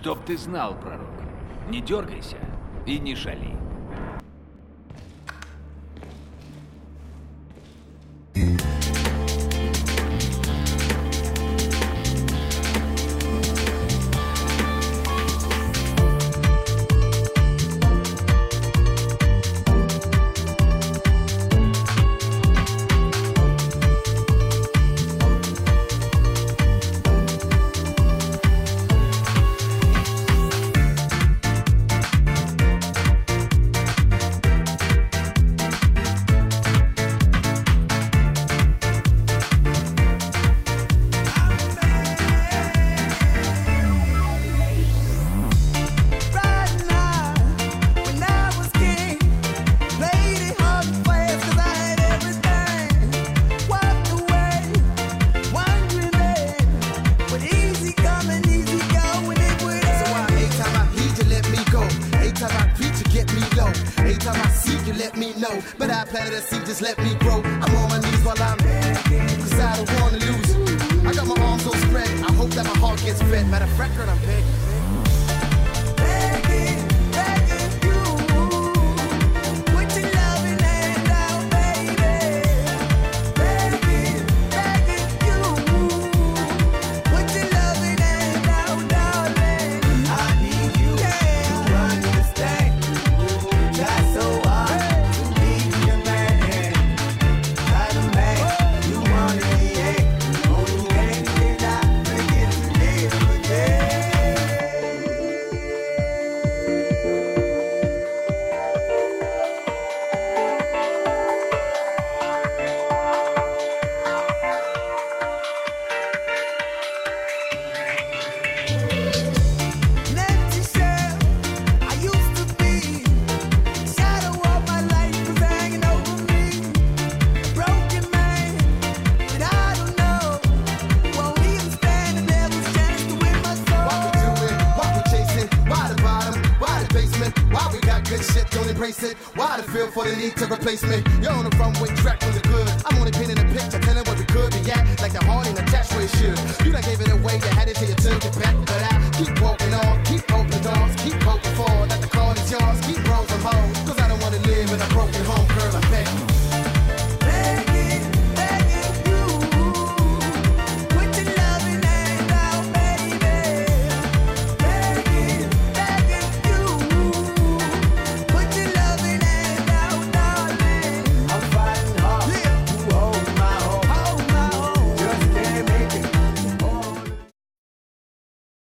Чтоб ты знал, пророк, не дергайся и не шали. low, but I planted a seed, just let me grow. I'm on my knees while I'm begging, cause I don't wanna lose. I got my arms all spread, I hope that my heart gets fed. Matter of record I'm begging. For the need to replace me. You're on the runway track with the good. I'm only painting a picture, telling what we could be at. Like the heart in a